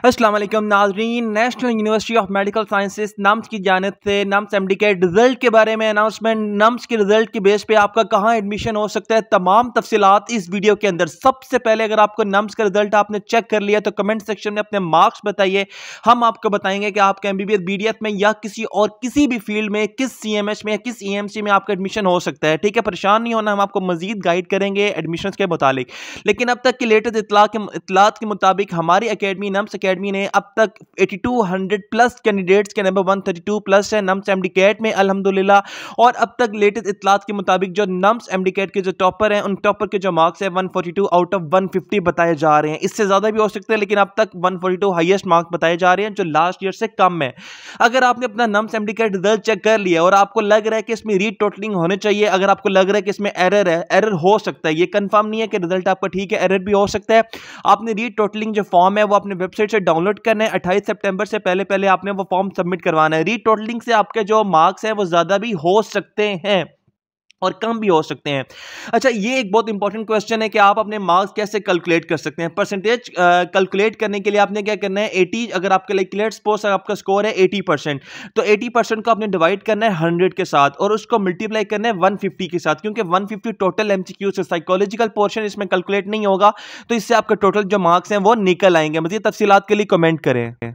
अस्सलाम वालेकुम नाजरीन national university of medical sciences NUMS की जानब से नम्स एम के रिज़ल्ट के बारे में अनाउंसमेंट नम्स के रिज़ल्ट के बेस पे आपका कहाँ एडमिशन हो सकता है, तमाम तफसीत इस वीडियो के अंदर। सबसे पहले अगर आपको नम्स का रिज़ल्ट आपने चेक कर लिया तो कमेंट सेक्शन में अपने मार्क्स बताइए। हम आपको बताएँगे कि आपका एम बी में या किसी और किसी भी फ़ील्ड में, किस सी में किस ई एम सी में आपका एडमिशन हो सकता है। ठीक है, परेशान नहीं होना, हम आपको मजीद गाइड करेंगे एडमिशन के मुतालिक। लेकिन अब तक की लेटेस्ट इतला के के मुताबिक हमारी अकेडमी नम्स अकेडमी ने अब तक 8200 प्लस कैंडिडेट्स के नंबर 132 प्लस है। नम्स एम में, अल्हम्दुलिल्लाह। और अब तक लेटेस्ट इतलात के मुताबिक जो नम्स एम के जो टॉपर हैं, उन टॉपर के जो मार्क्स है 142 आउट ऑफ़ 150 बताए जा रहे हैं। इससे ज़्यादा भी हो सकते हैं, लेकिन अब तक 142 हाईएस्ट मार्क्स बताए जा रहे हैं, जो लास्ट ईयर से कम है। अगर आपने अपना नम्स एम रिज़ल्ट चेक कर लिया और आपको लग रहा है कि इसमें री टोटलिंग होने चाहिए, अगर आपको लग रहा है कि इसमें एरर है एरर हो सकता है। ये कंफर्म नहीं है कि रिज़ल्ट आपका ठीक है एरर भी हो सकता है। आपने री टोटलिंग जो फॉर्म है, वो अपने वेबसाइट से डाउनलोड करना है। अट्ठाईस सेप्टेम्बर से पहले पहले आपने वो फॉर्म सबमिट करवाना है। रीटोटलिंग से आपके जो मार्क्स हैं वो ज़्यादा भी हो सकते हैं। और कम भी हो सकते हैं। अच्छा ये एक बहुत इंपॉर्टेंट क्वेश्चन है कि आप अपने मार्क्स कैसे कैलकुलेट कर सकते हैं? परसेंटेज कैलकुलेट करने के लिए आपने क्या करना है? 80 अगर आपके लाइक लेट सपोज़ आपका स्कोर है 80 परसेंट तो 80 परसेंट को आपने डिवाइड करना है 100 के साथ और उसको मल्टीप्लाई करना है 150 के साथ क्योंकि 150 टोटल एम से साइकोलॉजिकल पोर्शन इसमें कैलकुलेट नहीं होगा। तो इससे आपका टोटल जो मार्क्स हैं वो निकल आएँगे। मजीद तफसीत के लिए कमेंट करें।